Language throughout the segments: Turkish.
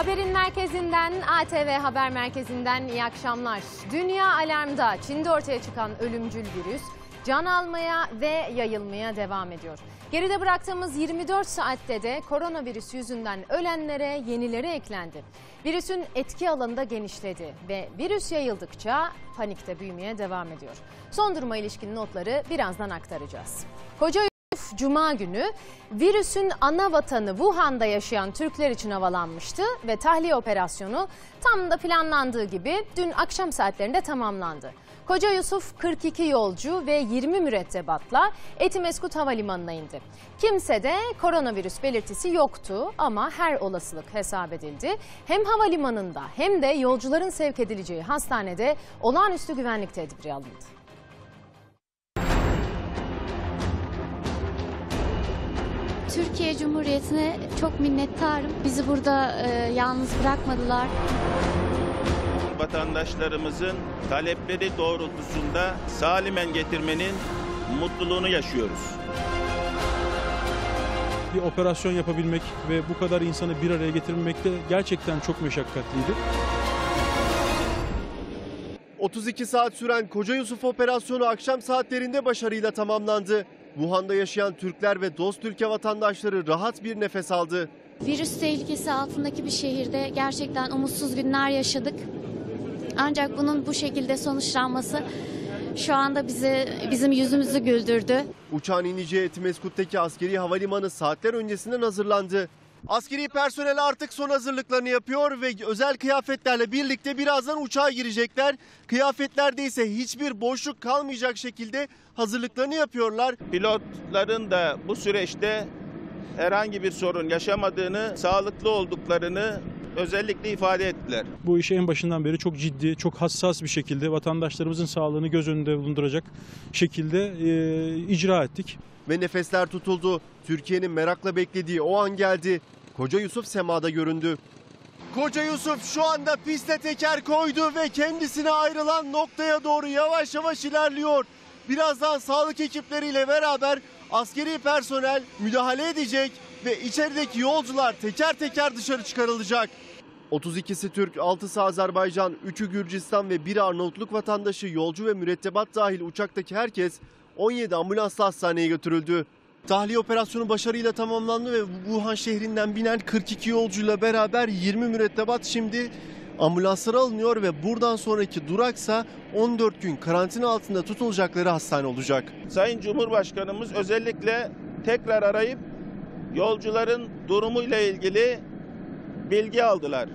Haberin merkezinden, ATV Haber Merkezi'nden iyi akşamlar. Dünya alarmda Çin'de ortaya çıkan ölümcül virüs can almaya ve yayılmaya devam ediyor. Geride bıraktığımız 24 saatte de koronavirüs yüzünden ölenlere yenileri eklendi. Virüsün etki alanı da genişledi ve virüs yayıldıkça panikte büyümeye devam ediyor. Son duruma ilişkin notları birazdan aktaracağız. Koca Cuma günü virüsün ana vatanı Wuhan'da yaşayan Türkler için havalanmıştı ve tahliye operasyonu tam da planlandığı gibi dün akşam saatlerinde tamamlandı. Koca Yusuf 42 yolcu ve 20 mürettebatla Etimeskut Havalimanı'na indi. Kimse de koronavirüs belirtisi yoktu ama her olasılık hesap edildi. Hem havalimanında hem de yolcuların sevk edileceği hastanede olağanüstü güvenlik tedbiri alındı. Türkiye Cumhuriyeti'ne çok minnettarım. Bizi burada e, yalnız bırakmadılar. vatandaşlarımızın talepleri doğrultusunda salimen getirmenin mutluluğunu yaşıyoruz. bir operasyon yapabilmek ve bu kadar insanı bir araya getirmek de gerçekten çok meşakkatliydi. 32 saat süren Koca Yusuf operasyonu akşam saatlerinde başarıyla tamamlandı. Wuhan'da yaşayan Türkler ve dost ülke vatandaşları rahat bir nefes aldı. Virüs tehlikesi altındaki bir şehirde gerçekten umutsuz günler yaşadık. Ancak bunun bu şekilde sonuçlanması şu anda bizi bizim yüzümüzü güldürdü. Uçağın ineceği Etimeskut'taki askeri havalimanı saatler öncesinden hazırlandı. Askeri personel artık son hazırlıklarını yapıyor ve özel kıyafetlerle birlikte birazdan uçağa girecekler. Kıyafetlerde ise hiçbir boşluk kalmayacak şekilde hazırlıklarını yapıyorlar. Pilotların da bu süreçte herhangi bir sorun yaşamadığını, sağlıklı olduklarını özellikle ifade ettiler. Bu işi en başından beri çok ciddi, çok hassas bir şekilde vatandaşlarımızın sağlığını göz önünde bulunduracak şekilde e, icra ettik. Ve nefesler tutuldu. Türkiye'nin merakla beklediği o an geldi. Koca Yusuf semada göründü. Koca Yusuf şu anda piste teker koydu ve kendisine ayrılan noktaya doğru yavaş yavaş ilerliyor. Birazdan sağlık ekipleriyle beraber askeri personel müdahale edecek ve içerideki yolcular teker teker dışarı çıkarılacak. 32'si Türk, 6'sı Azerbaycan, 3'ü Gürcistan ve 1'i Arnavutluk vatandaşı yolcu ve mürettebat dahil uçaktaki herkes 17 ambulansla hastaneye götürüldü. Tahliye operasyonu başarıyla tamamlandı ve Wuhan şehrinden binen 42 yolcuyla beraber 20 mürettebat şimdi ambulanslara alınıyor ve buradan sonraki duraksa 14 gün karantina altında tutulacakları hastane olacak. Sayın Cumhurbaşkanımız özellikle tekrar arayıp yolcuların durumuyla ilgili bilgi aldılar.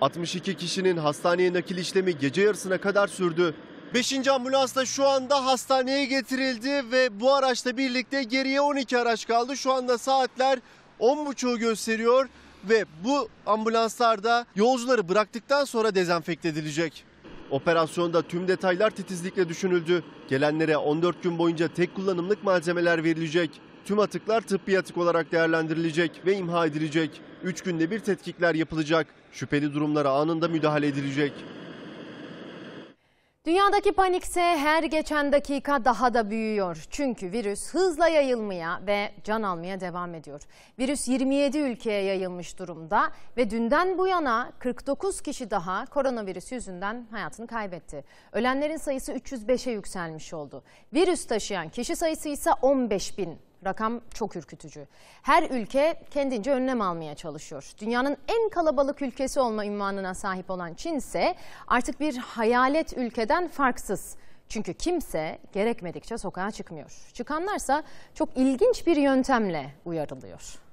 62 kişinin hastaneye nakil işlemi gece yarısına kadar sürdü. 5. ambulans da şu anda hastaneye getirildi ve bu araçla birlikte geriye 12 araç kaldı. Şu anda saatler 10.30'u gösteriyor ve bu ambulanslarda yolcuları bıraktıktan sonra dezenfekte edilecek. Operasyonda tüm detaylar titizlikle düşünüldü. Gelenlere 14 gün boyunca tek kullanımlık malzemeler verilecek. Tüm atıklar tıbbi atık olarak değerlendirilecek ve imha edilecek. 3 günde bir tetkikler yapılacak. Şüpheli durumlara anında müdahale edilecek. Dünyadaki panikse her geçen dakika daha da büyüyor. Çünkü virüs hızla yayılmaya ve can almaya devam ediyor. Virüs 27 ülkeye yayılmış durumda ve dünden bu yana 49 kişi daha koronavirüs yüzünden hayatını kaybetti. Ölenlerin sayısı 305'e yükselmiş oldu. Virüs taşıyan kişi sayısı ise 15 bin. Rakam çok ürkütücü. Her ülke kendince önlem almaya çalışıyor. Dünyanın en kalabalık ülkesi olma ünvanına sahip olan Çin ise artık bir hayalet ülkeden farksız. Çünkü kimse gerekmedikçe sokağa çıkmıyor. Çıkanlarsa çok ilginç bir yöntemle uyarılıyor.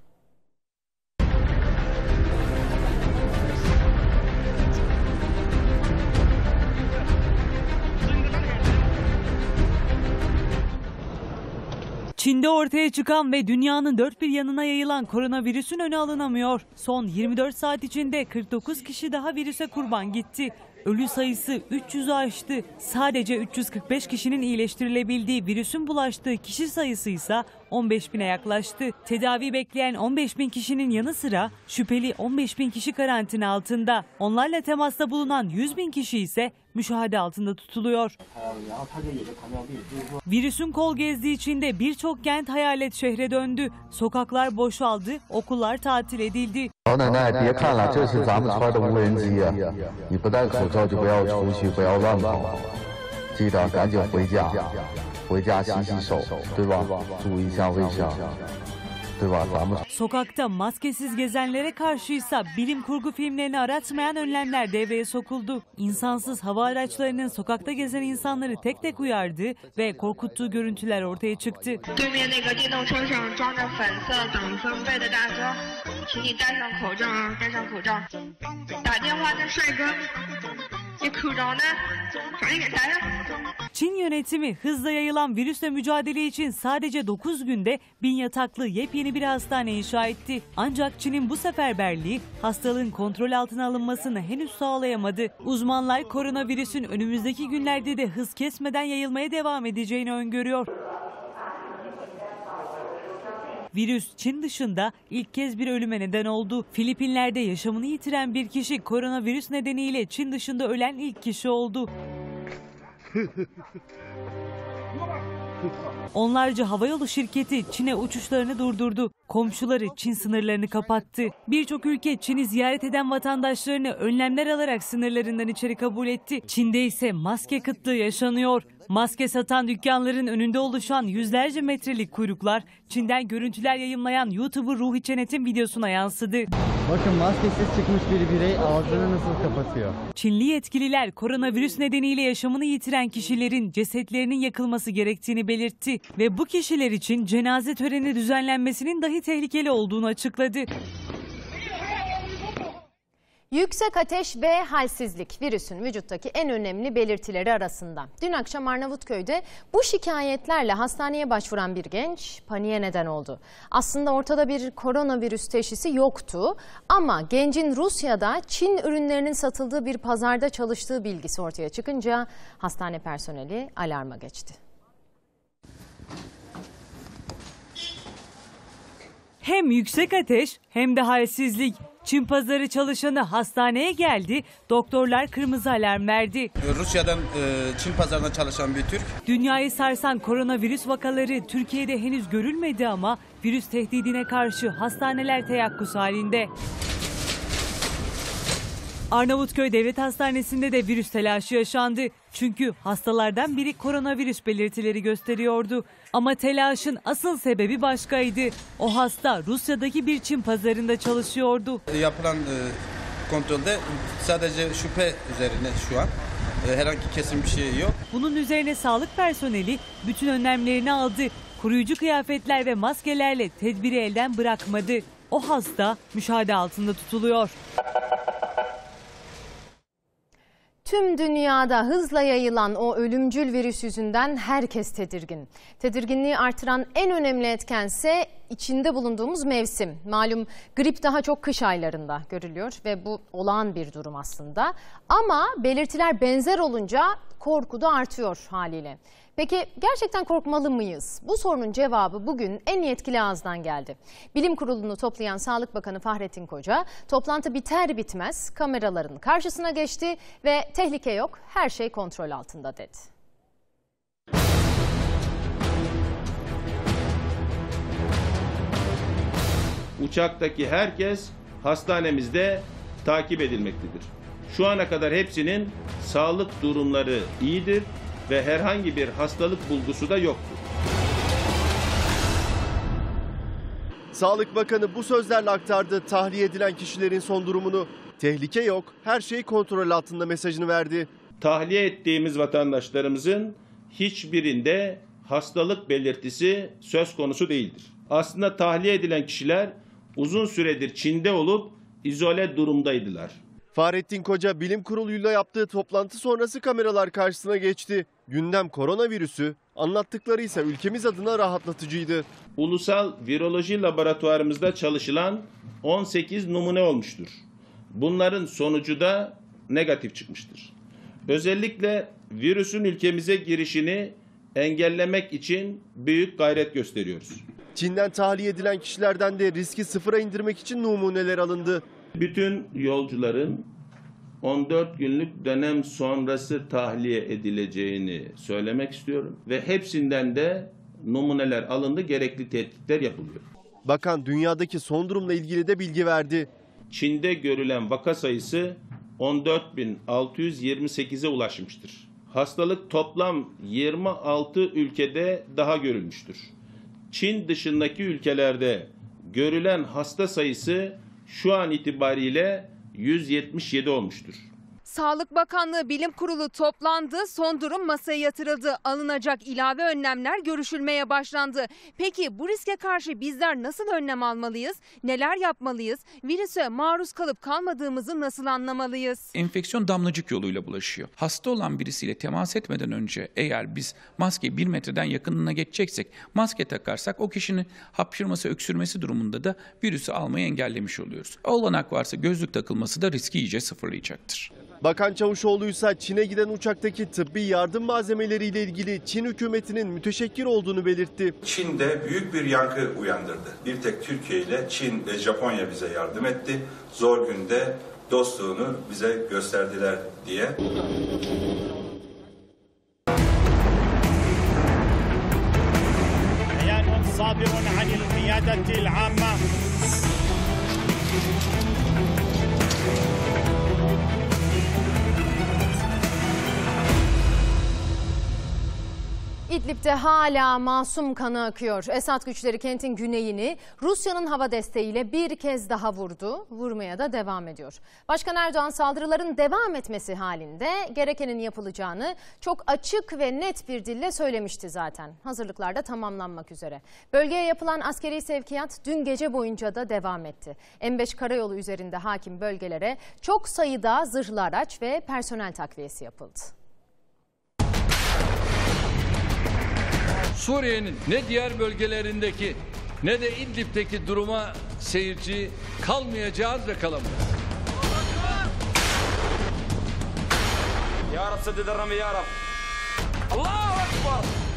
Çin'de ortaya çıkan ve dünyanın dört bir yanına yayılan koronavirüsün önü alınamıyor. Son 24 saat içinde 49 kişi daha virüse kurban gitti. Ölü sayısı 300'ü aştı. Sadece 345 kişinin iyileştirilebildiği virüsün bulaştığı kişi sayısı ise 15 bine yaklaştı. Tedavi bekleyen 15 bin kişinin yanı sıra şüpheli 15 bin kişi karantina altında. Onlarla temasta bulunan 100 bin kişi ise müşahede altında tutuluyor. Virüsün kol gezdiği Çin'de birçok kent hayalet şehre döndü. Sokaklar boşaldı, okullar tatil edildi. 老奶奶，别看了，这是咱们村的无人机啊！你不戴口罩就不要出去，不要乱跑，记得赶紧回家，回家洗洗手，对吧？注意一下卫生，对吧？咱们。 Sokakta maskesiz gezenlere karşıysa bilim kurgu filmlerini aratmayan önlemler devreye sokuldu. İnsansız hava araçlarının sokakta gezen insanları tek tek uyardı ve korkuttuğu görüntüler ortaya çıktı. Çin yönetimi hızla yayılan virüsle mücadele için sadece 9 günde bin yataklı yepyeni bir hastane inşa etti. Ancak Çin'in bu seferberliği hastalığın kontrol altına alınmasını henüz sağlayamadı. Uzmanlar koronavirüsün önümüzdeki günlerde de hız kesmeden yayılmaya devam edeceğini öngörüyor. Virüs Çin dışında ilk kez bir ölüme neden oldu. Filipinler'de yaşamını yitiren bir kişi koronavirüs nedeniyle Çin dışında ölen ilk kişi oldu. Onlarca havayolu şirketi Çin'e uçuşlarını durdurdu. Komşuları Çin sınırlarını kapattı. Birçok ülke Çin'i ziyaret eden vatandaşlarını önlemler alarak sınırlarından içeri kabul etti. Çin'de ise maske kıtlığı yaşanıyor. Maske satan dükkanların önünde oluşan yüzlerce metrelik kuyruklar Çin'den görüntüler yayımlayan YouTuber Ruhi Çenet'in videosuna yansıdı. Bakın maskesiz çıkmış bir birey ağzını nasıl kapatıyor. Çinli yetkililer koronavirüs nedeniyle yaşamını yitiren kişilerin cesetlerinin yakılması gerektiğini belirtti ve bu kişiler için cenaze töreni düzenlenmesinin dahi tehlikeli olduğunu açıkladı. Yüksek ateş ve halsizlik virüsün vücuttaki en önemli belirtileri arasında. Dün akşam Arnavutköy'de bu şikayetlerle hastaneye başvuran bir genç paniğe neden oldu. Aslında ortada bir koronavirüs teşhisi yoktu ama gencin Rusya'da Çin ürünlerinin satıldığı bir pazarda çalıştığı bilgisi ortaya çıkınca hastane personeli alarma geçti. Hem yüksek ateş hem de halsizlik. Çin pazarı çalışanı hastaneye geldi, doktorlar kırmızı alarm verdi. Rusya'dan e, Çin pazarına çalışan bir Türk. Dünyayı sarsan koronavirüs vakaları Türkiye'de henüz görülmedi ama virüs tehdidine karşı hastaneler teyakkuz halinde. Arnavutköy Devlet Hastanesi'nde de virüs telaşı yaşandı. Çünkü hastalardan biri koronavirüs belirtileri gösteriyordu. Ama telaşın asıl sebebi başkaydı. O hasta Rusya'daki bir Çin pazarında çalışıyordu. Yapılan e, kontrolde sadece şüphe üzerine şu an. E, herhangi kesin bir şey yok. Bunun üzerine sağlık personeli bütün önlemlerini aldı. Koruyucu kıyafetler ve maskelerle tedbiri elden bırakmadı. O hasta müşahede altında tutuluyor. Tüm dünyada hızla yayılan o ölümcül virüs yüzünden herkes tedirgin. Tedirginliği artıran en önemli etkense içinde bulunduğumuz mevsim. Malum grip daha çok kış aylarında görülüyor ve bu olağan bir durum aslında. Ama belirtiler benzer olunca korku da artıyor haliyle. Peki gerçekten korkmalı mıyız? Bu sorunun cevabı bugün en yetkili ağızdan geldi. Bilim Kurulu'nu toplayan Sağlık Bakanı Fahrettin Koca toplantı biter bitmez kameraların karşısına geçti ve tehlike yok her şey kontrol altında dedi. Uçaktaki herkes hastanemizde takip edilmektedir. Şu ana kadar hepsinin sağlık durumları iyidir ve herhangi bir hastalık bulgusu da yoktur. Sağlık Bakanı bu sözlerle aktardı tahliye edilen kişilerin son durumunu. Tehlike yok, her şey kontrol altında mesajını verdi. Tahliye ettiğimiz vatandaşlarımızın hiçbirinde hastalık belirtisi söz konusu değildir. Aslında tahliye edilen kişiler uzun süredir Çin'de olup izole durumdaydılar. Fahrettin Koca bilim kuruluyla yaptığı toplantı sonrası kameralar karşısına geçti. Gündem koronavirüsü, anlattıkları ise ülkemiz adına rahatlatıcıydı. Ulusal Viroloji Laboratuvarımızda çalışılan 18 numune olmuştur. Bunların sonucu da negatif çıkmıştır. Özellikle virüsün ülkemize girişini engellemek için büyük gayret gösteriyoruz. Çin'den tahliye edilen kişilerden de riski sıfıra indirmek için numuneler alındı. Bütün yolcuların 14 günlük dönem sonrası tahliye edileceğini söylemek istiyorum. Ve hepsinden de numuneler alındı, gerekli tetkikler yapılıyor. Bakan dünyadaki son durumla ilgili de bilgi verdi. Çin'de görülen vaka sayısı 14.628'e ulaşmıştır. Hastalık toplam 26 ülkede daha görülmüştür. Çin dışındaki ülkelerde görülen hasta sayısı şu an itibariyle 177 olmuştur. Sağlık Bakanlığı Bilim Kurulu toplandı, son durum masaya yatırıldı. Alınacak ilave önlemler görüşülmeye başlandı. Peki bu riske karşı bizler nasıl önlem almalıyız? Neler yapmalıyız? Virüse maruz kalıp kalmadığımızı nasıl anlamalıyız? Enfeksiyon damlacık yoluyla bulaşıyor. Hasta olan birisiyle temas etmeden önce eğer biz maske bir metreden yakınına geçeceksek maske takarsak o kişinin hapşırması öksürmesi durumunda da virüsü almayı engellemiş oluyoruz. Olanak varsa gözlük takılması da riski iyice sıfırlayacaktır. Bakan Çavuşoğlu ise Çin'e giden uçaktaki tıbbi yardım malzemeleriyle ilgili Çin hükümetinin müteşekkir olduğunu belirtti. Çin'de büyük bir yankı uyandırdı. Bir tek Türkiye ile Çin ve Japonya bize yardım etti. Zor günde dostluğunu bize gösterdiler diye. عيان صابر عن القيادة العامة İdlib'de hala masum kanı akıyor. Esad güçleri kentin güneyini Rusya'nın hava desteğiyle bir kez daha vurdu. Vurmaya da devam ediyor. Başkan Erdoğan saldırıların devam etmesi halinde gerekenin yapılacağını çok açık ve net bir dille söylemişti zaten. Hazırlıklar da tamamlanmak üzere. Bölgeye yapılan askeri sevkiyat dün gece boyunca da devam etti. M5 karayolu üzerinde hakim bölgelere çok sayıda zırhlı araç ve personel takviyesi yapıldı. Suriye'nin ne diğer bölgelerindeki ne de İdlib'deki duruma seyirci kalmayacağız ve kalamayız. Ya Rab sedded ya Rab. Allahu Ekber.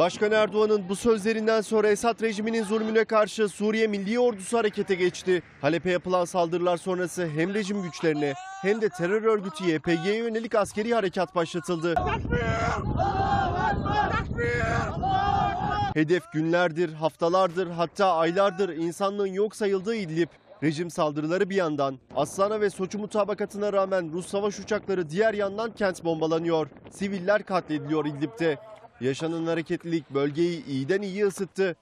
Başkan Erdoğan'ın bu sözlerinden sonra Esad rejiminin zulmüne karşı Suriye Milli Ordusu harekete geçti. Halep'e yapılan saldırılar sonrası hem rejim güçlerine hem de terör örgütü YPG'ye yönelik askeri harekat başlatıldı. Hedef günlerdir, haftalardır hatta aylardır insanlığın yok sayıldığı İdlib. Rejim saldırıları bir yandan, Aslana ve Soçu mutabakatına rağmen Rus savaş uçakları diğer yandan kent bombalanıyor. Siviller katlediliyor İdlib'de. Yaşanan hareketlilik bölgeyi iyiden iyi ısıttı.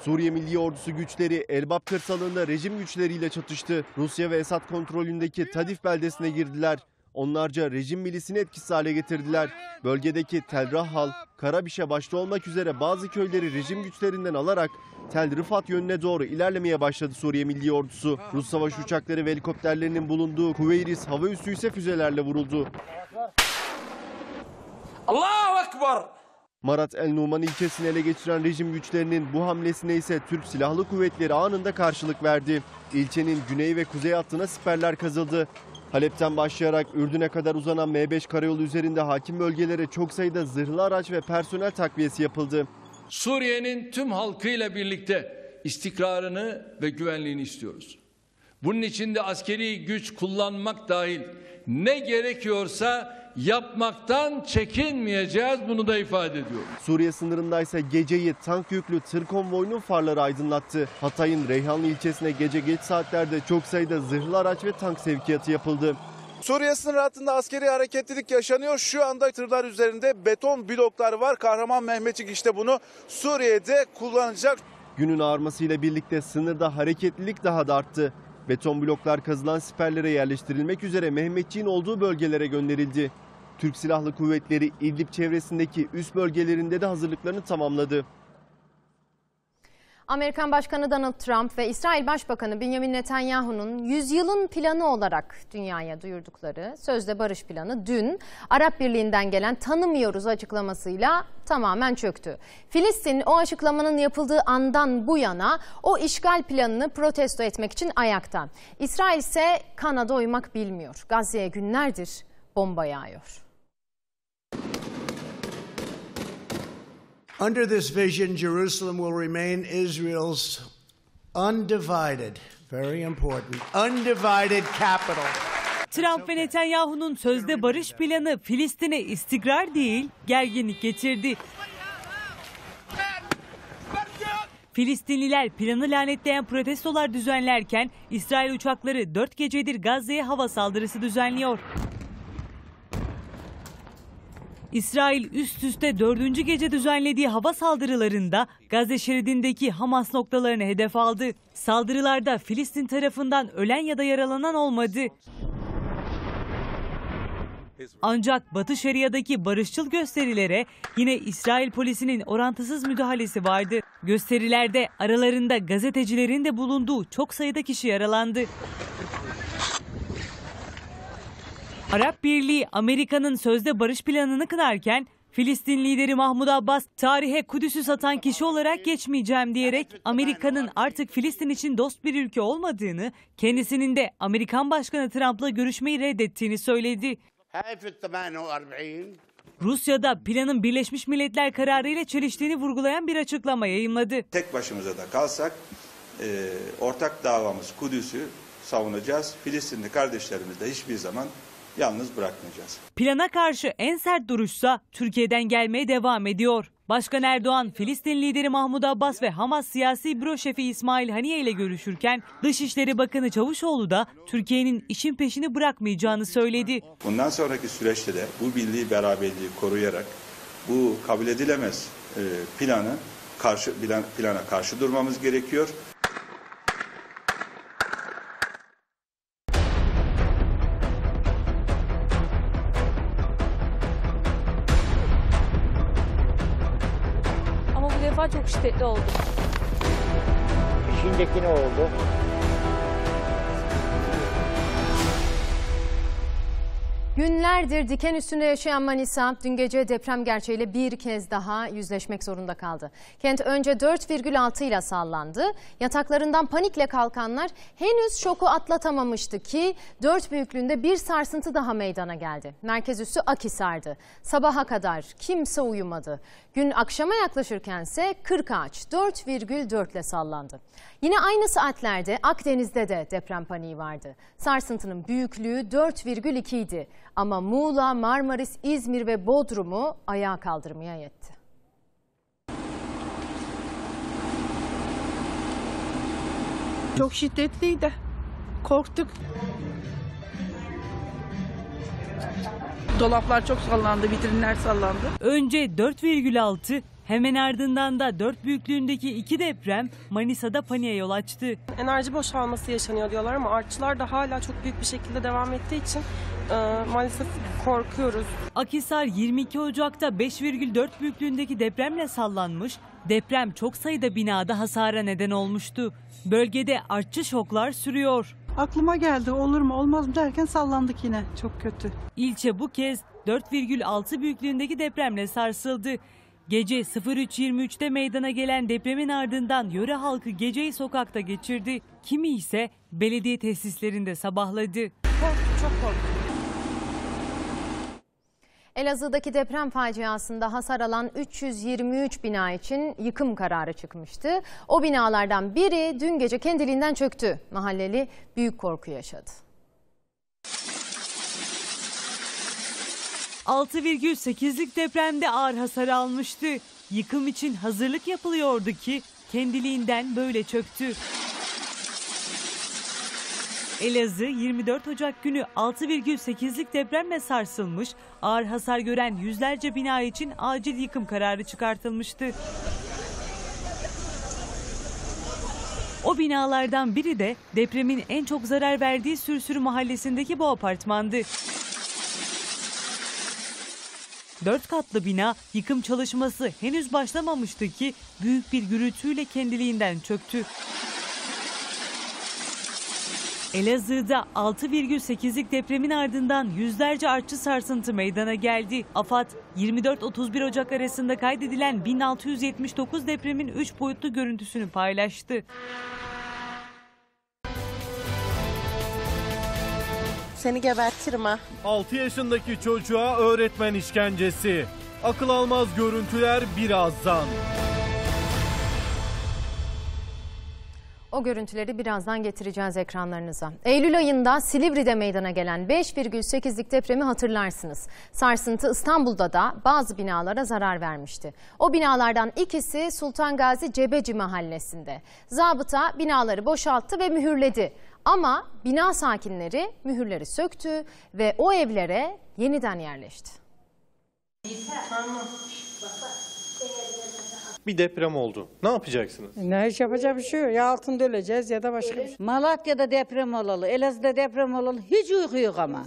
Suriye Milli Ordusu güçleri Elbap kırsalında rejim güçleriyle çatıştı. Rusya ve Esad kontrolündeki Tadif beldesine girdiler. Onlarca rejim milisini etkisiz hale getirdiler. Bölgedeki Tel Rahal, Karabişe başta olmak üzere bazı köyleri rejim güçlerinden alarak Tel Rifat yönüne doğru ilerlemeye başladı Suriye Milli Ordusu. Rus savaş uçakları ve helikopterlerinin bulunduğu Kuveyris hava üssü ise füzelerle vuruldu. Allahu Ekber. Marat El Numan ilçesini ele geçiren rejim güçlerinin bu hamlesine ise Türk Silahlı Kuvvetleri anında karşılık verdi. İlçenin güney ve kuzey hattına siperler kazıldı. Halep'ten başlayarak Ürdün'e kadar uzanan M5 karayolu üzerinde hakim bölgelere çok sayıda zırhlı araç ve personel takviyesi yapıldı. Suriye'nin tüm halkıyla birlikte istikrarını ve güvenliğini istiyoruz. Bunun için de askeri güç kullanmak dahil ne gerekiyorsa yapmaktan çekinmeyeceğiz bunu da ifade ediyorum. Suriye sınırındaysa geceyi tank yüklü tır konvoyunun farları aydınlattı. Hatay'ın Reyhanlı ilçesine gece geç saatlerde çok sayıda zırhlı araç ve tank sevkiyatı yapıldı. Suriye sınır hattında askeri hareketlilik yaşanıyor. Şu anda tırlar üzerinde beton bloklar var. Kahraman Mehmetçik işte bunu Suriye'de kullanacak. Günün ağarmasıyla birlikte sınırda hareketlilik daha da arttı. Beton bloklar kazılan siperlere yerleştirilmek üzere Mehmetçiğin olduğu bölgelere gönderildi. Türk Silahlı Kuvvetleri İdlib çevresindeki üst bölgelerinde de hazırlıklarını tamamladı. Amerikan Başkanı Donald Trump ve İsrail Başbakanı Benjamin Netanyahu'nun yüzyılın planı olarak dünyaya duyurdukları sözde barış planı dün Arap Birliği'nden gelen tanımıyoruz açıklamasıyla tamamen çöktü. Filistin o açıklamanın yapıldığı andan bu yana o işgal planını protesto etmek için ayakta. İsrail ise kana doymak bilmiyor. Gazze'ye günlerdir bomba yağıyor. Under this vision, Jerusalem will remain Israel's undivided, very important, undivided capital. Trump ve Netanyahu'nun sözde barış planı Filistin'e istikrar değil, gerginlik getirdi. Filistinliler planı lanetleyen protestolar düzenlerken İsrail uçakları 4 gecedir Gazze'ye hava saldırısı düzenliyor. İsrail üst üste dördüncü gece düzenlediği hava saldırılarında Gazze şeridindeki Hamas noktalarını hedef aldı. Saldırılarda Filistin tarafından ölen ya da yaralanan olmadı. Ancak Batı Şeria'daki barışçıl gösterilere yine İsrail polisinin orantısız müdahalesi vardı. Gösterilerde aralarında gazetecilerin de bulunduğu çok sayıda kişi yaralandı. Arap Birliği Amerika'nın sözde barış planını kınarken Filistin lideri Mahmud Abbas tarihe Kudüs'ü satan kişi olarak geçmeyeceğim diyerek Amerika'nın artık Filistin için dost bir ülke olmadığını, kendisinin de Amerikan Başkanı Trump'la görüşmeyi reddettiğini söyledi. Rusya'da planın Birleşmiş Milletler kararı ile çeliştiğini vurgulayan bir açıklama yayımladı. Tek başımıza da kalsak e, ortak davamız Kudüs'ü savunacağız. Filistinli kardeşlerimizi de hiçbir zaman yalnız bırakmayacağız. Plana karşı en sert duruşsa Türkiye'den gelmeye devam ediyor. Başkan Erdoğan, Filistin lideri Mahmud Abbas ve Hamas siyasi büro şefi İsmail Haniye ile görüşürken Dışişleri Bakanı Çavuşoğlu da Türkiye'nin işin peşini bırakmayacağını söyledi. Bundan sonraki süreçte de bu birliği beraberliği koruyarak bu kabul edilemez e, planı karşı plan, plana karşı durmamız gerekiyor. Çok şiddetli oldu. Şimdiki ne oldu? Günlerdir diken üstünde yaşayan Manisa dün gece deprem gerçeğiyle bir kez daha yüzleşmek zorunda kaldı. Kent önce 4,6 ile sallandı. Yataklarından panikle kalkanlar henüz şoku atlatamamıştı ki 4 büyüklüğünde bir sarsıntı daha meydana geldi. Merkez üssü Akisar'dı. Sabaha kadar kimse uyumadı. Gün akşama yaklaşırkense 40 ağaç 4,4 ile sallandı. Yine aynı saatlerde Akdeniz'de de deprem paniği vardı. Sarsıntının büyüklüğü 4,2 idi. Ama Muğla, Marmaris, İzmir ve Bodrum'u ayağa kaldırmaya yetti. Çok şiddetliydi. Korktuk. Dolaplar çok sallandı, vitrinler sallandı. Önce 4,6 hemen ardından da 4 büyüklüğündeki iki deprem Manisa'da paniğe yol açtı. Enerji boşalması yaşanıyor diyorlar ama artçılar da hala çok büyük bir şekilde devam ettiği için e, maalesef korkuyoruz. Akisar 22 Ocak'ta 5,4 büyüklüğündeki depremle sallanmış. Deprem çok sayıda binada hasara neden olmuştu. Bölgede artçı şoklar sürüyor. Aklıma geldi olur mu olmaz mı derken sallandık yine. Çok kötü. İlçe bu kez 4,6 büyüklüğündeki depremle sarsıldı. Gece 03.23'te meydana gelen depremin ardından yöre halkı geceyi sokakta geçirdi. Kimi ise belediye tesislerinde sabahladı. Korktuk, çok korktuk. Elazığ'daki deprem faciasında hasar alan 323 bina için yıkım kararı çıkmıştı. O binalardan biri dün gece kendiliğinden çöktü. Mahalleli büyük korku yaşadı. 6,8'lik depremde ağır hasar almıştı. Yıkım için hazırlık yapılıyordu ki kendiliğinden böyle çöktü. Elazığ 24 Ocak günü 6,8'lik depremle sarsılmış, ağır hasar gören yüzlerce bina için acil yıkım kararı çıkartılmıştı. O binalardan biri de depremin en çok zarar verdiği Sürsürü mahallesindeki bu apartmandı. Dört katlı bina yıkım çalışması henüz başlamamıştı ki büyük bir gürültüyle kendiliğinden çöktü. Elazığ'da 6,8'lik depremin ardından yüzlerce artçı sarsıntı meydana geldi. AFAD 24-31 Ocak arasında kaydedilen 1679 depremin 3 boyutlu görüntüsünü paylaştı. Seni gebertirim ha. 6 yaşındaki çocuğa öğretmen işkencesi. Akıl almaz görüntüler birazdan. O görüntüleri birazdan getireceğiz ekranlarınıza. Eylül ayında Silivri'de meydana gelen 5,8'lik depremi hatırlarsınız. Sarsıntı İstanbul'da da bazı binalara zarar vermişti. O binalardan ikisi Sultan Gazi Cebeci mahallesinde. Zabıta binaları boşalttı ve mühürledi. Ama bina sakinleri mühürleri söktü ve o evlere yeniden yerleşti. Bir deprem oldu. Ne yapacaksınız? Ne iş yapacak bir şey yok. Ya altında öleceğiz ya da başka bir şey. Malatya'da deprem olalı, Elazığ'da deprem olalı hiç uyku yok ama.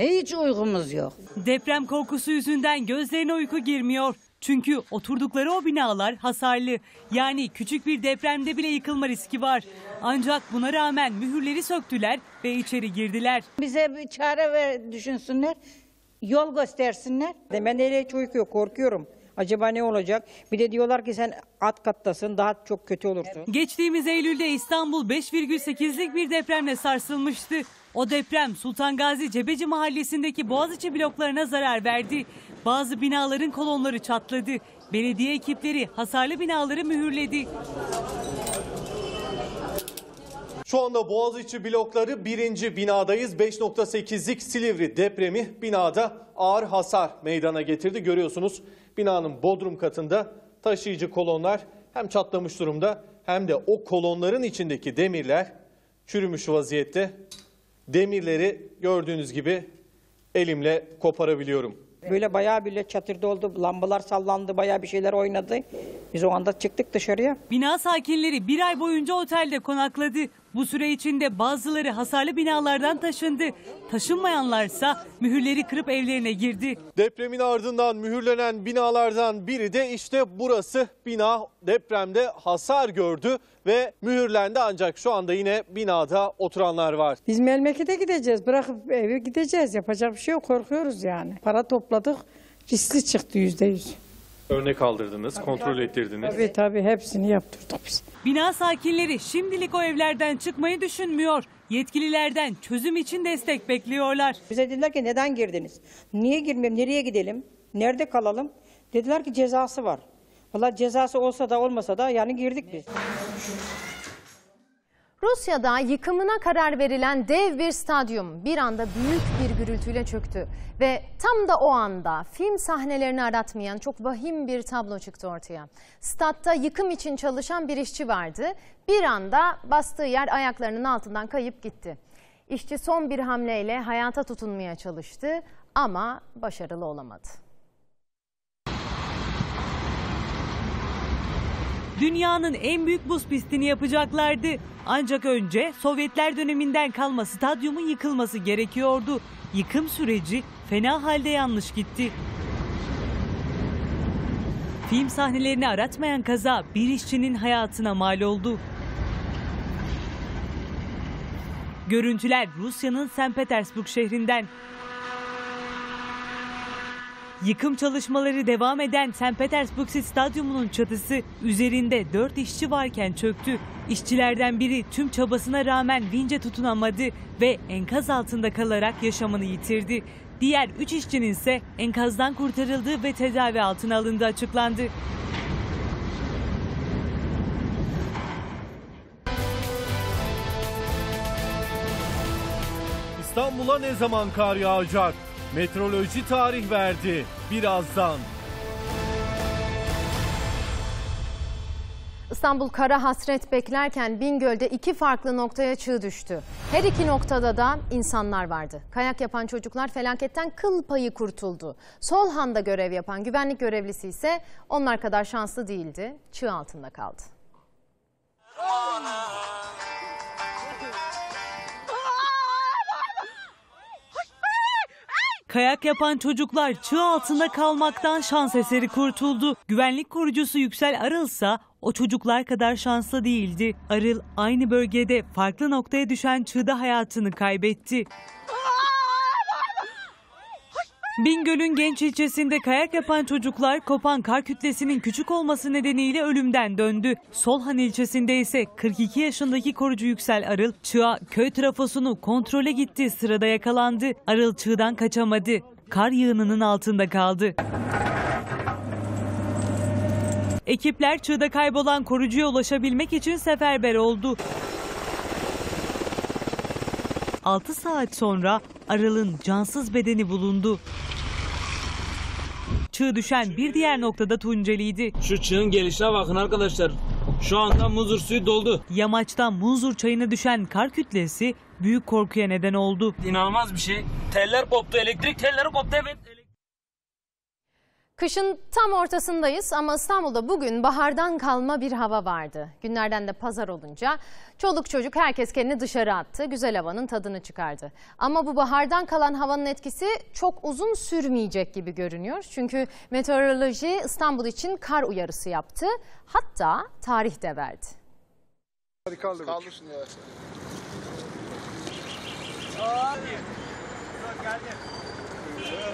Hiç uykumuz yok. Deprem korkusu yüzünden gözlerine uyku girmiyor. Çünkü oturdukları o binalar hasarlı. Yani küçük bir depremde bile yıkılma riski var. Ancak buna rağmen mühürleri söktüler ve içeri girdiler. Bize bir çare ver, düşünsünler, yol göstersinler. Ben de hiç uyku yok. Korkuyorum. Acaba ne olacak? Bir de diyorlar ki sen alt kattasın daha çok kötü olursun. Geçtiğimiz Eylül'de İstanbul 5,8'lik bir depremle sarsılmıştı. O deprem Sultan Gazi Cebeci mahallesindeki Boğaziçi bloklarına zarar verdi. Bazı binaların kolonları çatladı. Belediye ekipleri hasarlı binaları mühürledi. Şu anda Boğaziçi blokları birinci binadayız. 5.8'lik Silivri depremi binada ağır hasar meydana getirdi. Görüyorsunuz binanın bodrum katında taşıyıcı kolonlar hem çatlamış durumda hem de o kolonların içindeki demirler çürümüş vaziyette. Demirleri gördüğünüz gibi elimle koparabiliyorum. Böyle bayağı bile çatırdı oldu. Lambalar sallandı. Bayağı bir şeyler oynadı. Biz o anda çıktık dışarıya. Bina sakinleri bir ay boyunca otelde konakladı. Bu süre içinde bazıları hasarlı binalardan taşındı. Taşınmayanlarsa mühürleri kırıp evlerine girdi. Depremin ardından mühürlenen binalardan biri de işte burası. Bina depremde hasar gördü ve mühürlendi ancak şu anda yine binada oturanlar var. Biz memlekete gideceğiz. Bırakıp eve gideceğiz. Yapacak bir şey yok. Korkuyoruz yani. Para topladık. Riskli çıktı yüzde yüz. Örnek aldırdınız, kontrol ettirdiniz. Tabii tabii hepsini yaptırdık biz. Bina sakinleri şimdilik o evlerden çıkmayı düşünmüyor. Yetkililerden çözüm için destek bekliyorlar. Bize dediler ki neden girdiniz? Niye girmeyeyim? Nereye gidelim? Nerede kalalım? Dediler ki cezası var. Valla cezası olsa da olmasa da yani girdik biz. Rusya'da yıkımına karar verilen dev bir stadyum bir anda büyük bir gürültüyle çöktü. Ve tam da o anda film sahnelerini aratmayan çok vahim bir tablo çıktı ortaya. Statta yıkım için çalışan bir işçi vardı. Bir anda bastığı yer ayaklarının altından kayıp gitti. İşçi son bir hamleyle hayata tutunmaya çalıştı ama başarılı olamadı. Dünyanın en büyük buz pistini yapacaklardı. Ancak önce Sovyetler döneminden kalma stadyumun yıkılması gerekiyordu. Yıkım süreci fena halde yanlış gitti. Film sahnelerini aratmayan kaza bir işçinin hayatına mal oldu. Görüntüler Rusya'nın St. Petersburg şehrinden. Yıkım çalışmaları devam eden St. Petersburg Stadyumu'nun çatısı üzerinde 4 işçi varken çöktü. İşçilerden biri tüm çabasına rağmen vince tutunamadı ve enkaz altında kalarak yaşamını yitirdi. Diğer 3 işçinin ise enkazdan kurtarıldığı ve tedavi altına alındığı açıklandı. İstanbul'a ne zaman kar yağacak? Meteoroloji tarih verdi. Birazdan. İstanbul kara hasret beklerken Bingöl'de iki farklı noktaya çığ düştü. Her iki noktada da insanlar vardı. Kayak yapan çocuklar felaketten kıl payı kurtuldu. Solhan'da görev yapan güvenlik görevlisi ise onlar kadar şanslı değildi. Çığ altında kaldı. Kayak yapan çocuklar çığ altında kalmaktan şans eseri kurtuldu. Güvenlik korucusu Yüksel Arıl ise o çocuklar kadar şanslı değildi. Arıl aynı bölgede farklı noktaya düşen çığda hayatını kaybetti. Bingöl'ün Genç ilçesinde kayak yapan çocuklar kopan kar kütlesinin küçük olması nedeniyle ölümden döndü. Solhan ilçesinde ise 42 yaşındaki korucu Yüksel Arıl çığa köy trafosunu kontrole gittiği sırada yakalandı. Arıl çığdan kaçamadı. Kar yığınının altında kaldı. Ekipler çığda kaybolan korucuya ulaşabilmek için seferber oldu. 6 saat sonra Aral'ın cansız bedeni bulundu. Çığ düşen bir diğer noktada Tunceli'ydi. Şu çığın gelişine bakın arkadaşlar. Şu anda muzur suyu doldu. Yamaçtan Munzur çayına düşen kar kütlesi büyük korkuya neden oldu. İnanılmaz bir şey. Teller koptu, elektrik telleri koptu evet. Kışın tam ortasındayız ama İstanbul'da bugün bahardan kalma bir hava vardı. Günlerden de pazar olunca çoluk çocuk herkes kendini dışarı attı. Güzel havanın tadını çıkardı. Ama bu bahardan kalan havanın etkisi çok uzun sürmeyecek gibi görünüyor. Çünkü meteoroloji İstanbul için kar uyarısı yaptı. Hatta tarih de verdi. Hadi kaldır. Kaldır şunu yavaş.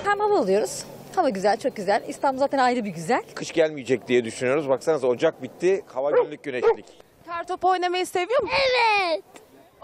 Hem hava alıyoruz. Hava güzel, çok güzel. İstanbul zaten ayrı bir güzel. Kış gelmeyecek diye düşünüyoruz. Baksanıza Ocak bitti. Hava günlük güneşlik. Kartopu oynamayı seviyor musun? Evet.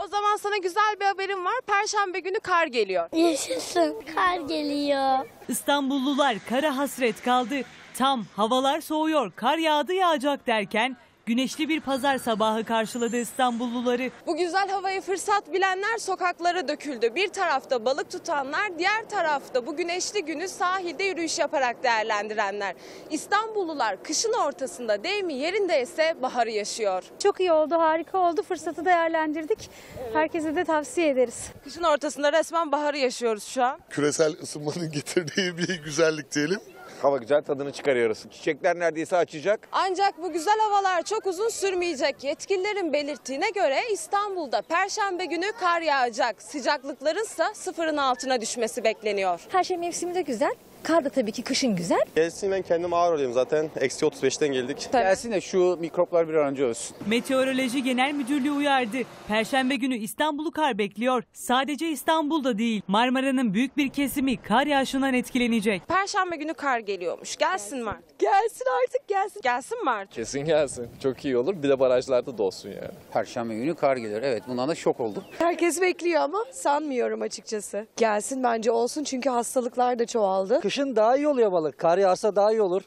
O zaman sana güzel bir haberim var. Perşembe günü kar geliyor. Yaşasın. Kar geliyor. İstanbullular kara hasret kaldı. Tam havalar soğuyor, kar yağdı yağacak derken güneşli bir pazar sabahı karşıladı İstanbulluları. Bu güzel havayı fırsat bilenler sokaklara döküldü. Bir tarafta balık tutanlar, diğer tarafta bu güneşli günü sahilde yürüyüş yaparak değerlendirenler. İstanbullular kışın ortasında deyimi yerindeyse baharı yaşıyor. Çok iyi oldu, harika oldu. Fırsatı değerlendirdik. Herkese de tavsiye ederiz. Kışın ortasında resmen baharı yaşıyoruz şu an. Küresel ısınmanın getirdiği bir güzellik diyelim. Hava güzel tadını çıkarıyoruz. Çiçekler neredeyse açacak. Ancak bu güzel havalar çok uzun sürmeyecek. Yetkililerin belirttiğine göre İstanbul'da perşembe günü kar yağacak. Sıcaklıkların ise sıfırın altına düşmesi bekleniyor. Her şey mevsimi de güzel. Kar da tabii ki kışın güzel. Gelsin ben kendim ağır olayım zaten. Eksi 35'ten geldik. Gelsin de şu mikroplar bir an önce ölsün. Meteoroloji Genel Müdürlüğü uyardı. Perşembe günü İstanbul'u kar bekliyor. Sadece İstanbul'da değil, Marmara'nın büyük bir kesimi kar yağışından etkilenecek. Perşembe günü kar geliyormuş. Gelsin mi? Gelsin artık gelsin. Gelsin mi artık? Kesin gelsin. Çok iyi olur. Bir de barajlarda dolsun yani. Perşembe günü kar gelir. Evet bundan da şok oldum. Herkes bekliyor ama sanmıyorum açıkçası. Gelsin bence olsun çünkü hastalıklar da çoğaldı. Kışın daha iyi oluyor balık. Kar yağsa daha iyi olur.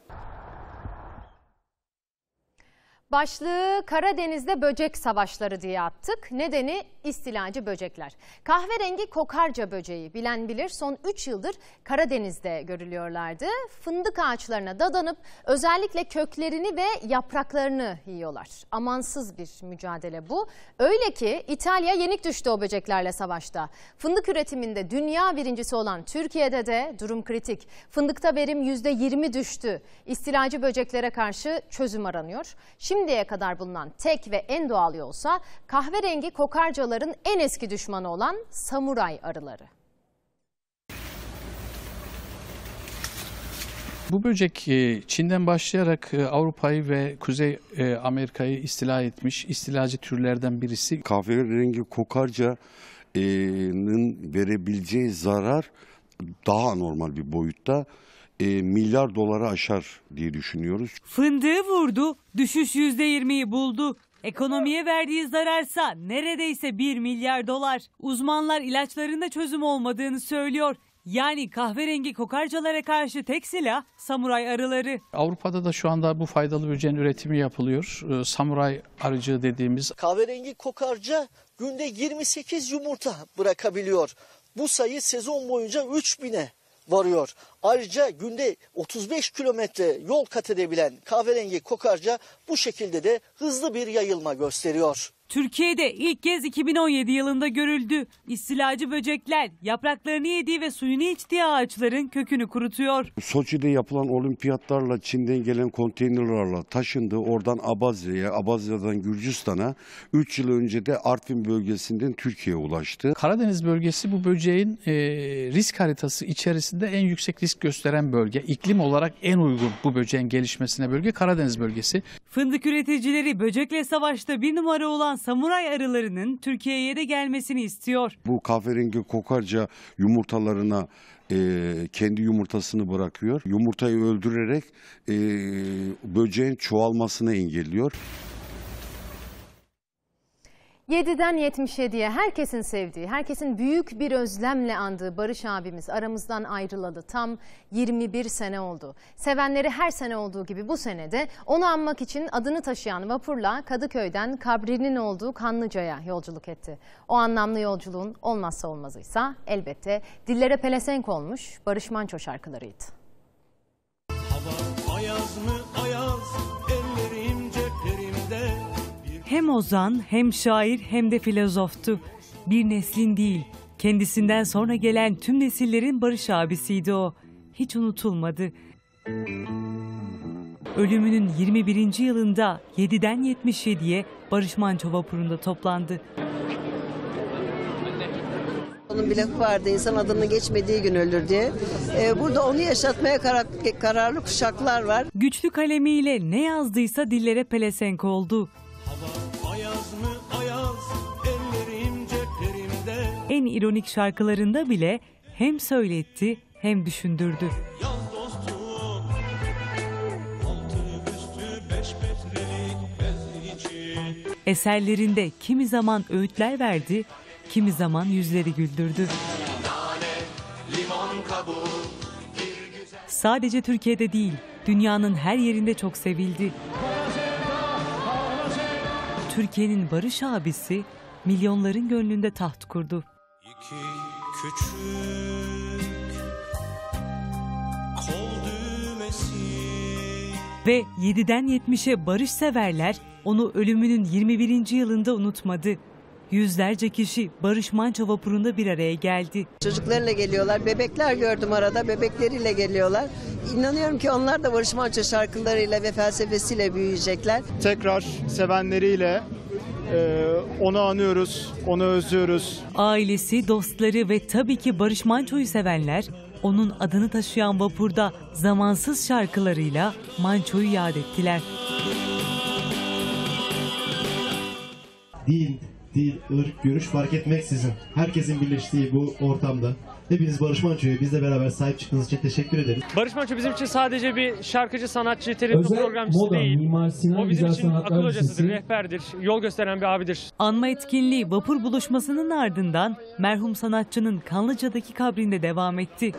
Başlığı Karadeniz'de böcek savaşları diye attık. Nedeni istilacı böcekler. Kahverengi kokarca böceği bilen bilir son 3 yıldır Karadeniz'de görülüyorlardı. Fındık ağaçlarına dadanıp özellikle köklerini ve yapraklarını yiyorlar. Amansız bir mücadele bu. Öyle ki İtalya yenik düştü o böceklerle savaşta. Fındık üretiminde dünya birincisi olan Türkiye'de de durum kritik. Fındıkta verim %20 düştü. İstilacı böceklere karşı çözüm aranıyor. Şimdiye kadar bulunan tek ve en doğal yolsa kahverengi kokarcaların en eski düşmanı olan samuray arıları. Bu böcek e, Çin'den başlayarak e, Avrupa'yı ve Kuzey e, Amerika'yı istila etmiş istilacı türlerden birisi. Kahverengi kokarcanın verebileceği zarar daha normal bir boyutta. E, milyar doları aşar diye düşünüyoruz. Fındığı vurdu, düşüş %20'yi buldu. Ekonomiye verdiği zararsa neredeyse 1 milyar dolar. Uzmanlar ilaçlarında çözüm olmadığını söylüyor. Yani kahverengi kokarcalara karşı tek silah samuray arıları. Avrupa'da da şu anda bu faydalı böceğin üretimi yapılıyor. E, samuray arıcığı dediğimiz. Kahverengi kokarca günde 28 yumurta bırakabiliyor. Bu sayı sezon boyunca 3000'e varıyor. Ayrıca günde 35 kilometre yol kat edebilen kahverengi kokarca bu şekilde de hızlı bir yayılma gösteriyor. Türkiye'de ilk kez 2017 yılında görüldü. İstilacı böcekler yapraklarını yediği ve suyunu içtiği ağaçların kökünü kurutuyor. Soçi'de yapılan olimpiyatlarla Çin'den gelen konteynerlarla taşındı. Oradan Abazya'ya, Abazya'dan Gürcistan'a 3 yıl önce de Artvin bölgesinden Türkiye'ye ulaştı. Karadeniz bölgesi bu böceğin e, risk haritası içerisinde en yüksek risk gösteren bölge. İklim olarak en uygun bu böceğin gelişmesine bölge Karadeniz bölgesi. Fındık üreticileri böcekle savaşta bir numara olan samuray arılarının Türkiye'ye de gelmesini istiyor. Bu kahverengi kokarca yumurtalarına e, kendi yumurtasını bırakıyor. Yumurtayı öldürerek e, böceğin çoğalmasını engelliyor. 7'den 77'ye herkesin sevdiği, herkesin büyük bir özlemle andığı Barış abimiz aramızdan ayrılalı tam 21 sene oldu. Sevenleri her sene olduğu gibi bu senede onu anmak için adını taşıyan vapurla Kadıköy'den kabrinin olduğu Kanlıca'ya yolculuk etti. O anlamlı yolculuğun olmazsa olmazıysa elbette dillere pelesenk olmuş Barış Manço şarkılarıydı. Hava ayaz mı Hem ozan, hem şair, hem de filozoftu. Bir neslin değil, kendisinden sonra gelen tüm nesillerin Barış abisiydi o. Hiç unutulmadı. Ölümünün 21. yılında 7'den 77'ye Barış Manço vapurunda toplandı. Onun bir lafı vardı insan adını geçmediği gün ölür diye. Ee, burada onu yaşatmaya karar, kararlı kuşaklar var. Güçlü kalemiyle ne yazdıysa dillere pelesenk oldu. En ironik şarkılarında bile hem söyletti hem düşündürdü. Dostum, metrelik. Eserlerinde kimi zaman öğütler verdi, kimi zaman yüzleri güldürdü. Nane, kabuğu, Sadece Türkiye'de değil, dünyanın her yerinde çok sevildi. Türkiye'nin Barış abisi milyonların gönlünde taht kurdu. İki küçük kol düğmesi. Ve 7'den 70'e barış severler onu ölümünün 21. yılında unutmadı. Yüzlerce kişi Barış Manço vapurunda bir araya geldi. Çocuklarıyla geliyorlar. Bebekler gördüm arada. Bebekleriyle geliyorlar. İnanıyorum ki onlar da Barış Manço şarkılarıyla ve felsefesiyle büyüyecekler. Tekrar sevenleriyle e, onu anıyoruz, onu özlüyoruz. Ailesi, dostları ve tabii ki Barış Manço'yu sevenler onun adını taşıyan vapurda zamansız şarkılarıyla Manço'yu yad ettiler. Din, dil, ırk, görüş fark etmeksizin herkesin birleştiği bu ortamda hepiniz Barış Manço'ya bizle beraber sahip çıktığınız için teşekkür ederiz. Barış Manço bizim için sadece bir şarkıcı, sanatçı, televizyon Özel, programcısı moda, değil. Mimar Sinan o bizim Güzel için akıl hocasıdır, rehberdir, yol gösteren bir abidir. Anma etkinliği vapur buluşmasının ardından merhum sanatçının Kanlıca'daki kabrinde devam etti.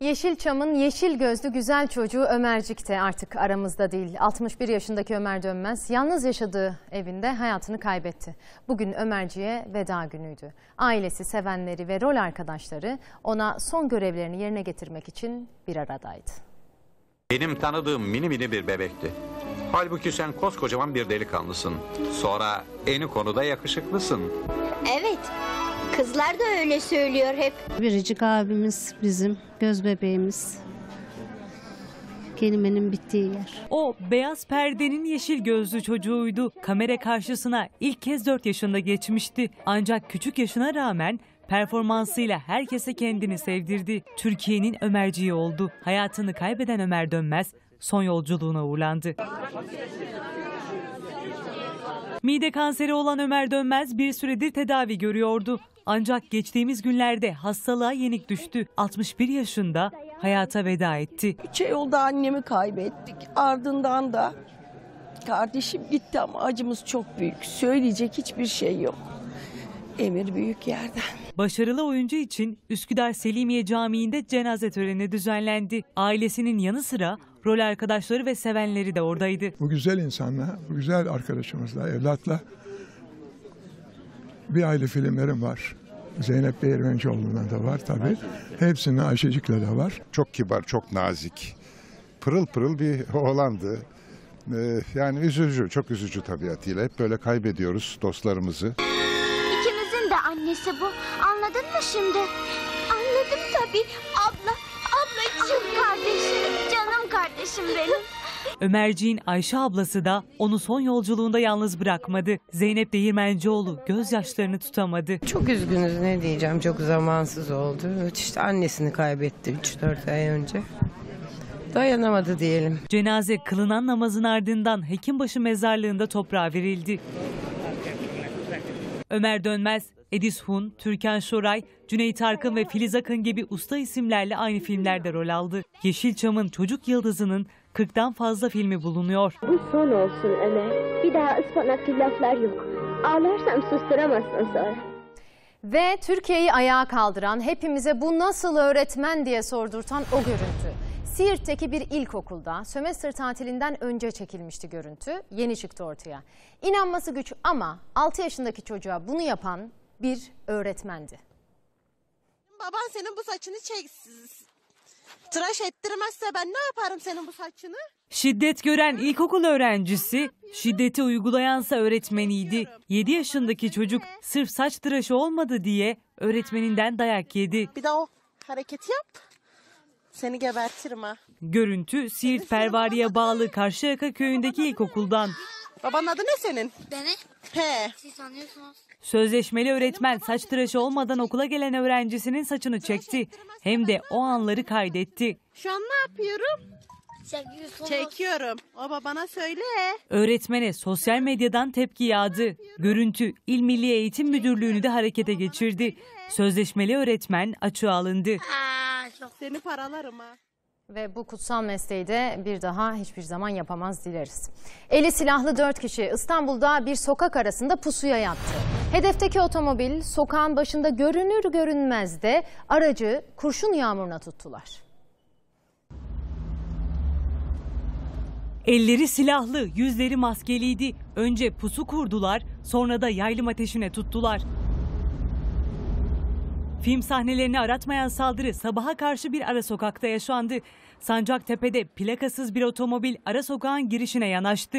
Yeşilçam'ın yeşil gözlü güzel çocuğu Ömercik de artık aramızda değil. 61 yaşındaki Ömer Dönmez yalnız yaşadığı evinde hayatını kaybetti. Bugün Ömerci'ye veda günüydü. Ailesi, sevenleri ve rol arkadaşları ona son görevlerini yerine getirmek için bir aradaydı. Benim tanıdığım mini mini bir bebekti. Halbuki sen koskocaman bir delikanlısın. Sonra eni konuda yakışıklısın. Evet. Kızlar da öyle söylüyor hep. Biricik abimiz bizim göz bebeğimiz. Kelimenin bittiği yer. O beyaz perdenin yeşil gözlü çocuğuydu. Kamera karşısına ilk kez 4 yaşında geçmişti. Ancak küçük yaşına rağmen performansıyla herkese kendini sevdirdi. Türkiye'nin Ömerciği oldu. Hayatını kaybeden Ömer Dönmez son yolculuğuna uğurlandı. Mide kanseri olan Ömer Dönmez bir süredir tedavi görüyordu. Ancak geçtiğimiz günlerde hastalığa yenik düştü. 61 yaşında hayata veda etti. Üç ay oldu annemi kaybettik. Ardından da kardeşim gitti ama acımız çok büyük. Söyleyecek hiçbir şey yok. Emir büyük yerden. Başarılı oyuncu için Üsküdar Selimiye Camii'nde cenaze töreni düzenlendi. Ailesinin yanı sıra rol arkadaşları ve sevenleri de oradaydı. Bu güzel insanla, bu güzel arkadaşımızla, evlatla bir aile filmlerim var. Zeynep Değirmencioğlu'nda da var tabii. Hepsinin Ayşecik'le de var. Çok kibar, çok nazik. Pırıl pırıl bir oğlandı. Ee, yani üzücü, çok üzücü tabiatıyla. Hep böyle kaybediyoruz dostlarımızı. İkimizin de annesi bu. Anladın mı şimdi? Anladım tabii. Abla, ablacığım kardeşim, canım kardeşim benim. Ömerciğin Ayşe ablası da onu son yolculuğunda yalnız bırakmadı. Zeynep Değirmencioğlu gözyaşlarını tutamadı. Çok üzgünüz ne diyeceğim çok zamansız oldu. İşte annesini kaybetti 3-4 ay önce. Dayanamadı diyelim. Cenaze kılınan namazın ardından Hekimbaşı mezarlığında toprağa verildi. Ömer Dönmez, Edis Hun, Türkan Şoray, Cüneyt Arkın ve Filiz Akın gibi usta isimlerle aynı filmlerde rol aldı. Yeşilçam'ın çocuk yıldızının 40'tan fazla filmi bulunuyor. Bu son olsun Ömer. Bir daha ıspanaklı laflar yok. Ağlarsam susturamazsın sonra. Ve Türkiye'yi ayağa kaldıran, hepimize bu nasıl öğretmen diye sordurtan o görüntü. Siirt'teki bir ilkokulda sömestr tatilinden önce çekilmişti görüntü. Yeni çıktı ortaya. İnanması güç ama 6 yaşındaki çocuğa bunu yapan bir öğretmendi. Baban senin bu saçını çek tıraş ettirmezse ben ne yaparım senin bu saçını? Şiddet gören ilkokul öğrencisi, şiddeti uygulayansa öğretmeniydi. 7 yaşındaki çocuk sırf saç tıraşı olmadı diye öğretmeninden dayak yedi. Bir daha o hareketi yap. Seni gebertirim ha. Görüntü Siirt Pervari'ye bağlı Karşıyaka köyündeki ilkokuldan. Babanın adı ne senin? Benim. He. Siz sanıyorsunuz. Sözleşmeli öğretmen saç tıraşı olmadan okula gelen öğrencisinin saçını çekti. Hem de o anları kaydetti. Şu an ne yapıyorum? Çekiyorsunuz. Çekiyorum. O babana söyle. Öğretmene sosyal medyadan tepki yağdı. Görüntü İl Milli Eğitim Müdürlüğü'nü de harekete geçirdi. Sözleşmeli öğretmen açığa alındı. Aa, çok. Seni paralarım ha. Ve bu kutsal mesleği de bir daha hiçbir zaman yapamaz dileriz. Eli silahlı dört kişi İstanbul'da bir sokak arasında pusuya yattı. Hedefteki otomobil sokağın başında görünür görünmez de aracı kurşun yağmuruna tuttular. Elleri silahlı, yüzleri maskeliydi. Önce pusu kurdular, sonra da yaylım ateşine tuttular. Film sahnelerini aratmayan saldırı sabaha karşı bir ara sokakta yaşandı. Sancaktepe'de plakasız bir otomobil ara sokağın girişine yanaştı.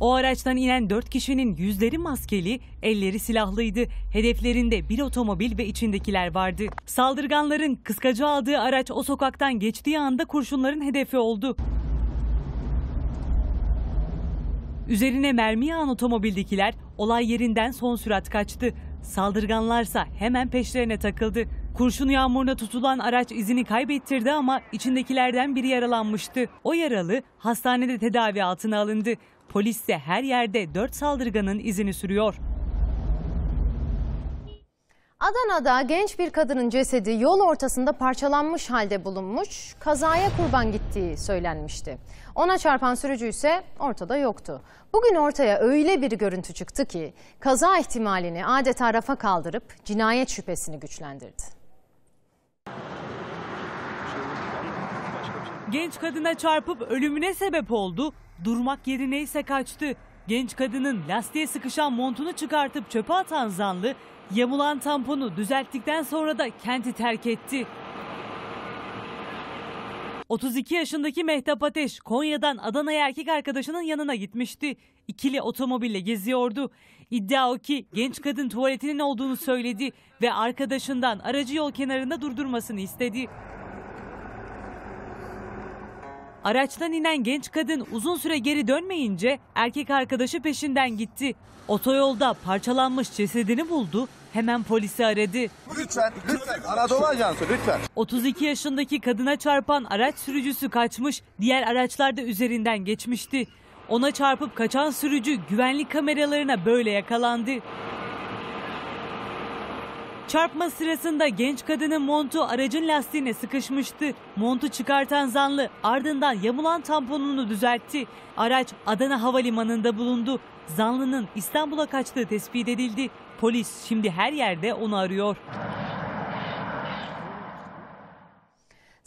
O araçtan inen dört kişinin yüzleri maskeli, elleri silahlıydı. Hedeflerinde bir otomobil ve içindekiler vardı. Saldırganların kıskacı aldığı araç o sokaktan geçtiği anda kurşunların hedefi oldu. Üzerine mermi yağan otomobildekiler olay yerinden son sürat kaçtı. Saldırganlarsa hemen peşlerine takıldı. Kurşun yağmuruna tutulan araç izini kaybettirdi ama içindekilerden biri yaralanmıştı. O yaralı hastanede tedavi altına alındı. Polis de her yerde dört saldırganın izini sürüyor. Adana'da genç bir kadının cesedi yol ortasında parçalanmış halde bulunmuş, kazaya kurban gittiği söylenmişti. Ona çarpan sürücü ise ortada yoktu. Bugün ortaya öyle bir görüntü çıktı ki kaza ihtimalini adeta rafa kaldırıp cinayet şüphesini güçlendirdi. Genç kadına çarpıp ölümüne sebep oldu. Durmak yerine ise kaçtı. Genç kadının lastiğe sıkışan montunu çıkartıp çöpe atan zanlı yamulan tamponu düzelttikten sonra da kenti terk etti. 32 yaşındaki Mehtap Ateş Konya'dan Adana'ya erkek arkadaşının yanına gitmişti. İkili otomobille geziyordu. İddia o ki genç kadın tuvaletinin olduğunu söyledi ve arkadaşından aracı yol kenarında durdurmasını istedi. Araçtan inen genç kadın uzun süre geri dönmeyince erkek arkadaşı peşinden gitti. Otoyolda parçalanmış cesedini buldu, hemen polisi aradı. Lütfen, lütfen. Anadolu Ajansı lütfen. 32 yaşındaki kadına çarpan araç sürücüsü kaçmış, diğer araçlar da üzerinden geçmişti. Ona çarpıp kaçan sürücü güvenlik kameralarına böyle yakalandı. Çarpma sırasında genç kadının montu aracın lastiğine sıkışmıştı. Montu çıkartan zanlı ardından yamulan tamponunu düzeltti. Araç Adana Havalimanı'nda bulundu. Zanlının İstanbul'a kaçtığı tespit edildi. Polis şimdi her yerde onu arıyor.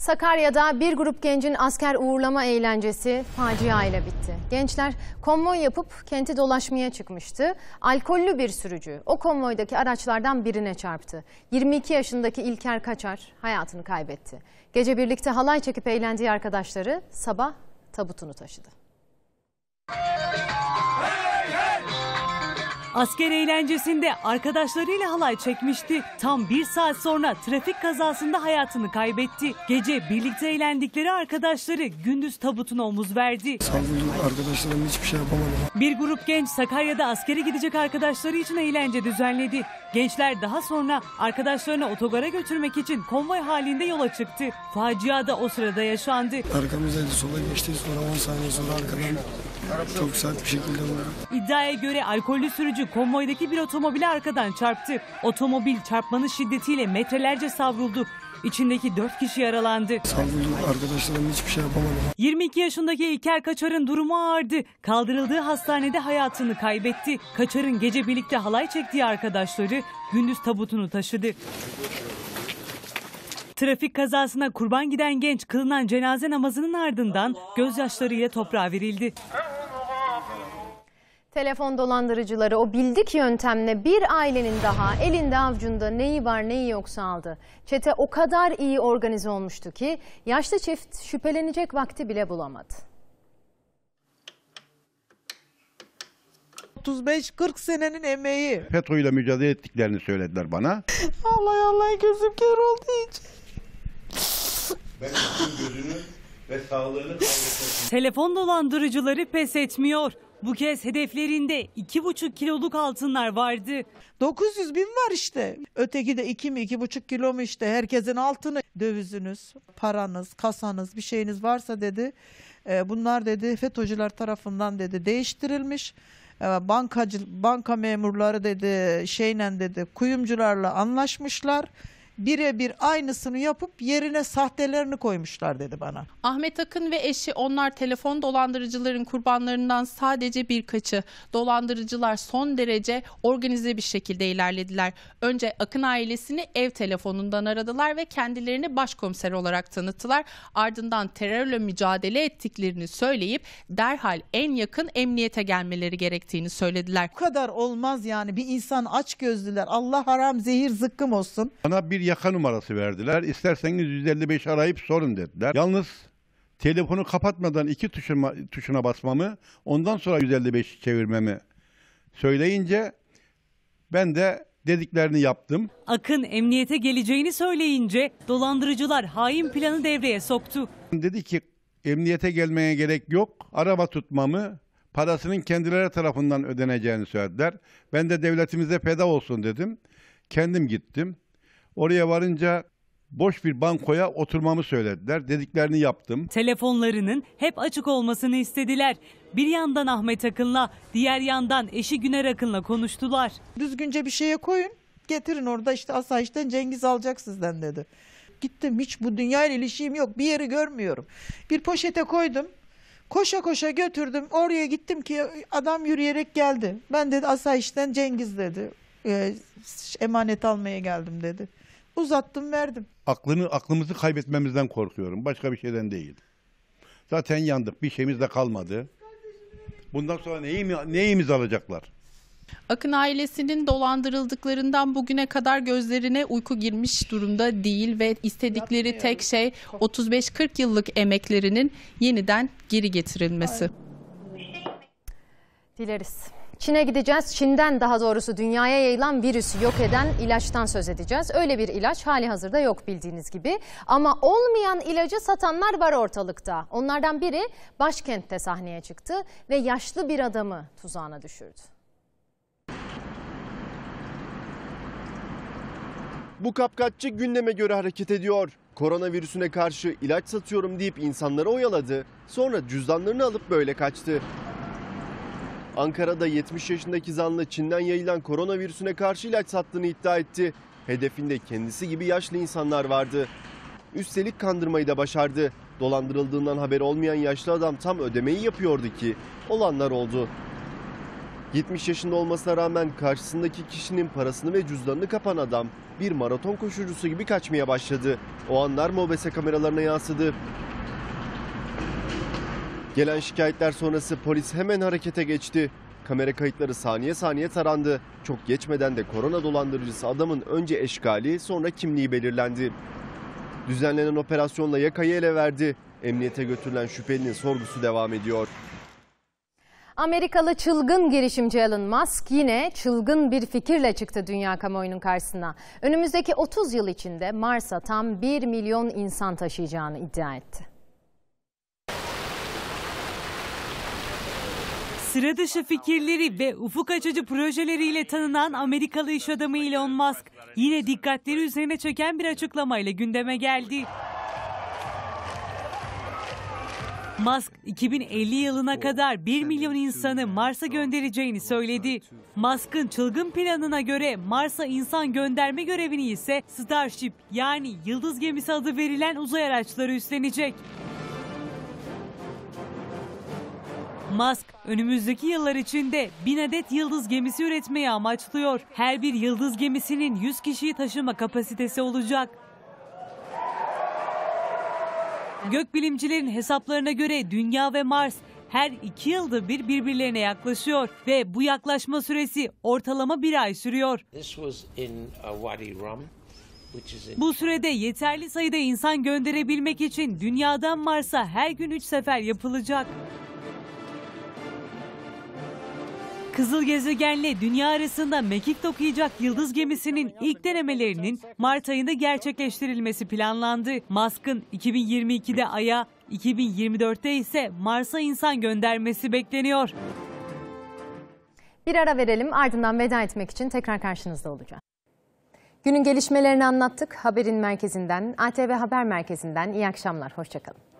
Sakarya'da bir grup gencin asker uğurlama eğlencesi facia ile bitti. Gençler konvoy yapıp kenti dolaşmaya çıkmıştı. Alkollü bir sürücü o konvoydaki araçlardan birine çarptı. 22 yaşındaki İlker Kaçar hayatını kaybetti. Gece birlikte halay çekip eğlendiği arkadaşları sabah tabutunu taşıdı. Asker eğlencesinde arkadaşlarıyla halay çekmişti. Tam bir saat sonra trafik kazasında hayatını kaybetti. Gece birlikte eğlendikleri arkadaşları gündüz tabutuna omuz verdi. Sağlıklı arkadaşlarım hiçbir şey yapamadım. Bir grup genç Sakarya'da askere gidecek arkadaşları için eğlence düzenledi. Gençler daha sonra arkadaşlarını otogara götürmek için konvoy halinde yola çıktı. Facia da o sırada yaşandı. Arkamızdaydı sola geçti sonra 10 saniye sonra arkadan çok sert bir şekilde vurdu. İddiaya göre alkollü sürücü konvoydaki bir otomobili arkadan çarptı. Otomobil çarpmanın şiddetiyle metrelerce savruldu. İçindeki 4 kişi yaralandı. Savrulduk arkadaşlarım hiçbir şey yapamadım. 22 yaşındaki İlker Kaçar'ın durumu ağırdı. Kaldırıldığı hastanede hayatını kaybetti. Kaçar'ın gece birlikte halay çektiği arkadaşları gündüz tabutunu taşıdı. Trafik kazasına kurban giden genç kılınan cenaze namazının ardından gözyaşlarıyla toprağa verildi. Telefon dolandırıcıları o bildik yöntemle bir ailenin daha elinde avucunda neyi var neyi yoksa aldı. Çete o kadar iyi organize olmuştu ki yaşlı çift şüphelenecek vakti bile bulamadı. 35-40 senenin emeği. FETÖ ile mücadele ettiklerini söylediler bana. Allah Allah gözüm kör oldu hiç. Ben bütün gözünü ve sağlığını Telefon dolandırıcıları pes etmiyor. Bu kez hedeflerinde 2,5 kiloluk altınlar vardı. 900 bin var işte. Öteki de 2 mi 2,5 kilo mu işte. Herkesin altını döviziniz, paranız, kasanız bir şeyiniz varsa dedi. e, Bunlar dedi FETÖ'cüler tarafından dedi değiştirilmiş. E, Bankacı, banka memurları dedi şeyle dedi kuyumcularla anlaşmışlar. Birebir aynısını yapıp yerine sahtelerini koymuşlar dedi bana. Ahmet Akın ve eşi onlar telefon dolandırıcıların kurbanlarından sadece birkaçı. Dolandırıcılar son derece organize bir şekilde ilerlediler. Önce Akın ailesini ev telefonundan aradılar ve kendilerini başkomiser olarak tanıttılar. Ardından terörle mücadele ettiklerini söyleyip derhal en yakın emniyete gelmeleri gerektiğini söylediler. Bu kadar olmaz yani bir insan aç gözlüler Allah haram zehir zıkkım olsun. Bana bir yaka numarası verdiler. İsterseniz 155 arayıp sorun dediler. Yalnız telefonu kapatmadan iki tuşuna, tuşuna basmamı, ondan sonra 155 çevirmemi söyleyince ben de dediklerini yaptım. Akın emniyete geleceğini söyleyince dolandırıcılar hain planı devreye soktu. Dedi ki emniyete gelmeye gerek yok. Araba tutmamı parasının kendileri tarafından ödeneceğini söylediler. Ben de devletimize feda olsun dedim. Kendim gittim. Oraya varınca boş bir bankoya oturmamı söylediler. Dediklerini yaptım. Telefonlarının hep açık olmasını istediler. Bir yandan Ahmet Akın'la, diğer yandan eşi Güner Akın'la konuştular. Düzgünce bir şeye koyun. Getirin orada işte asayişten Cengiz alacak sizden dedi. Gittim hiç bu dünyayla ilişiğim yok. Bir yeri görmüyorum. Bir poşete koydum. Koşa koşa götürdüm. Oraya gittim ki adam yürüyerek geldi. Ben dedi asayişten Cengiz dedi. Ee, emanet almaya geldim dedi. Uzattım verdim. Aklını aklımızı kaybetmemizden korkuyorum. Başka bir şeyden değil. Zaten yandık. Bir şeyimiz de kalmadı. Bundan sonra neyimi, neyimiz alacaklar? Akın ailesinin dolandırıldıklarından bugüne kadar gözlerine uyku girmiş durumda değil ve istedikleri tek şey 35-40 yıllık emeklerinin yeniden geri getirilmesi. Dileriz. Çin'e gideceğiz. Çin'den daha doğrusu dünyaya yayılan virüsü yok eden ilaçtan söz edeceğiz. Öyle bir ilaç hali hazırda yok bildiğiniz gibi. Ama olmayan ilacı satanlar var ortalıkta. Onlardan biri başkentte sahneye çıktı ve yaşlı bir adamı tuzağına düşürdü. Bu kapkaççı gündeme göre hareket ediyor. Koronavirüsüne karşı ilaç satıyorum deyip insanları oyaladı. Sonra cüzdanlarını alıp böyle kaçtı. Ankara'da 70 yaşındaki zanlı Çin'den yayılan koronavirüsüne karşı ilaç sattığını iddia etti. Hedefinde kendisi gibi yaşlı insanlar vardı. Üstelik kandırmayı da başardı. Dolandırıldığından haberi olmayan yaşlı adam tam ödemeyi yapıyordu ki olanlar oldu. 70 yaşında olmasına rağmen karşısındaki kişinin parasını ve cüzdanını kapan adam bir maraton koşucusu gibi kaçmaya başladı. O anlar mobese kameralarına yansıdı. Gelen şikayetler sonrası polis hemen harekete geçti. Kamera kayıtları saniye saniye tarandı. Çok geçmeden de korona dolandırıcısı adamın önce eşkali sonra kimliği belirlendi. Düzenlenen operasyonla yakayı ele verdi. Emniyete götürülen şüphelinin sorgusu devam ediyor. Amerikalı çılgın girişimci Elon Musk yine çılgın bir fikirle çıktı dünya kamuoyunun karşısına. Önümüzdeki 30 yıl içinde Mars'a tam 1 milyon insan taşıyacağını iddia etti. Sıra dışı fikirleri ve ufuk açıcı projeleriyle tanınan Amerikalı iş adamı Elon Musk yine dikkatleri üzerine çeken bir açıklamayla gündeme geldi. Musk 2050 yılına kadar 1 milyon insanı Mars'a göndereceğini söyledi. Musk'ın çılgın planına göre Mars'a insan gönderme görevini ise Starship yani yıldız gemisi adı verilen uzay araçları üstlenecek. Musk önümüzdeki yıllar içinde 1000 adet yıldız gemisi üretmeyi amaçlıyor. Her bir yıldız gemisinin 100 kişiyi taşıma kapasitesi olacak. Gökbilimcilerin hesaplarına göre Dünya ve Mars her iki yılda bir birbirlerine yaklaşıyor ve bu yaklaşma süresi ortalama bir ay sürüyor. Uh, Bu sürede yeterli sayıda insan gönderebilmek için Dünya'dan Mars'a her gün 3 sefer yapılacak. Kızıl gezegenle Dünya arasında mekik dokuyacak yıldız gemisinin ilk denemelerinin Mart ayında gerçekleştirilmesi planlandı. Musk'ın 2022'de Ay'a, 2024'te ise Mars'a insan göndermesi bekleniyor. Bir ara verelim ardından veda etmek için tekrar karşınızda olacağız. Günün gelişmelerini anlattık. Haberin merkezinden, ATV Haber Merkezi'nden iyi akşamlar. Hoşçakalın.